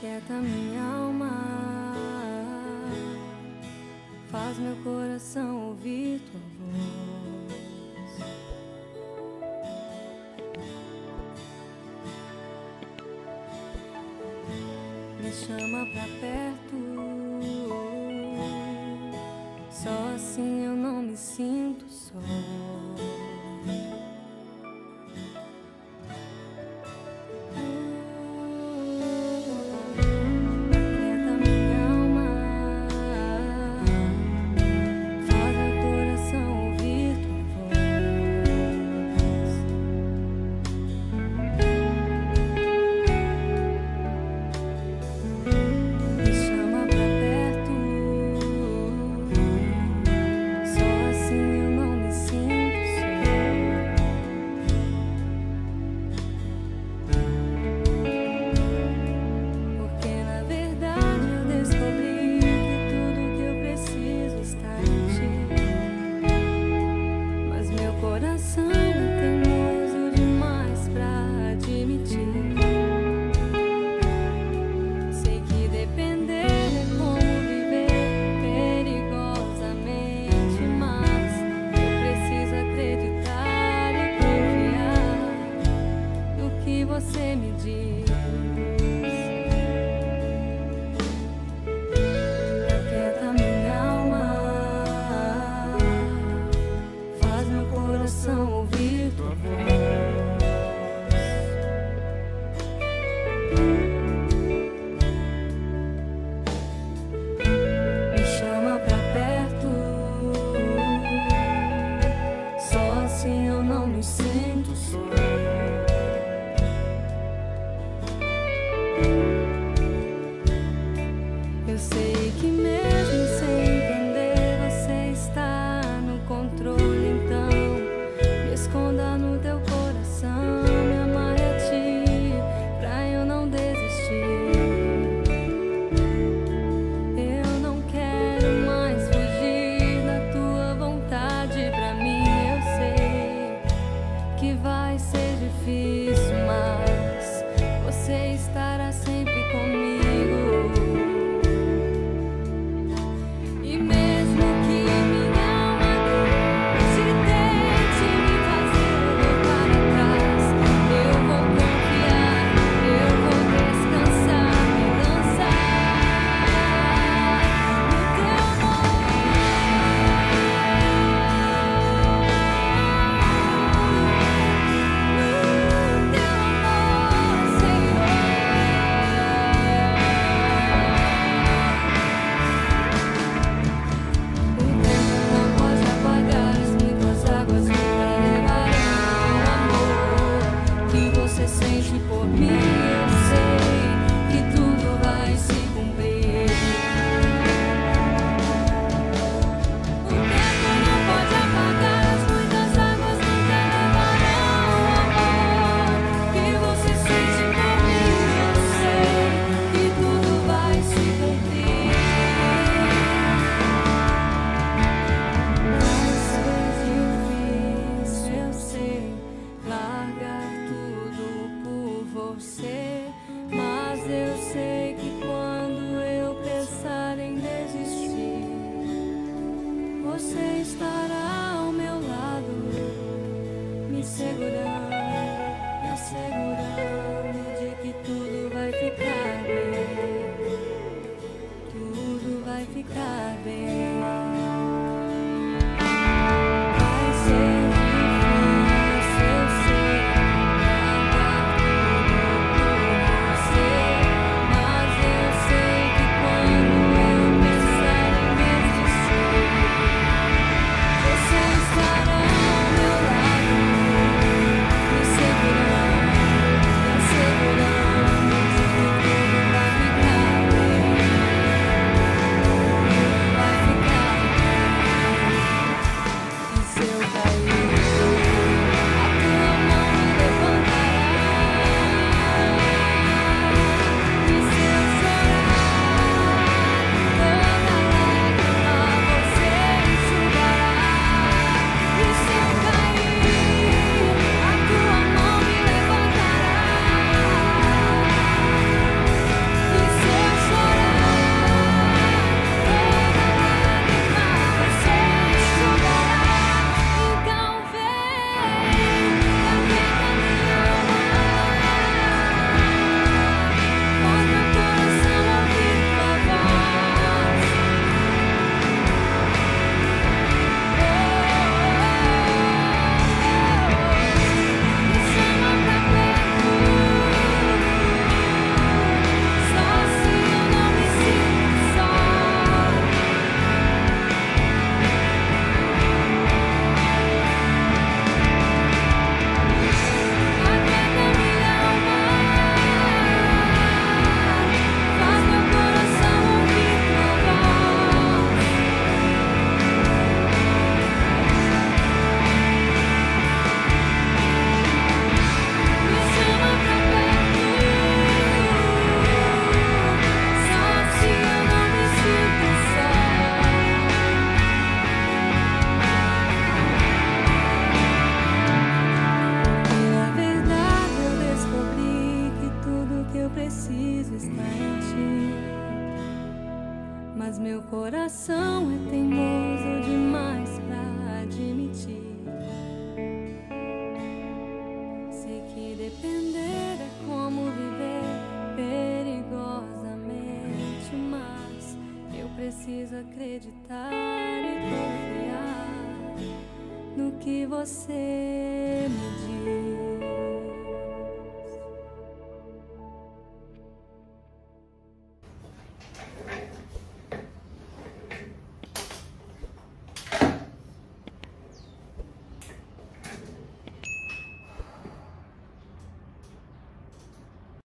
aquieta minha alma, faz meu coração ouvir tua voz. Me chama pra perto, só assim eu não me sinto só. você me diz. semua longe por mim. segurando. coração é teimoso demais pra admitir. Sei que depender é como viver perigosamente, mas eu preciso acreditar e confiar no que você me diz.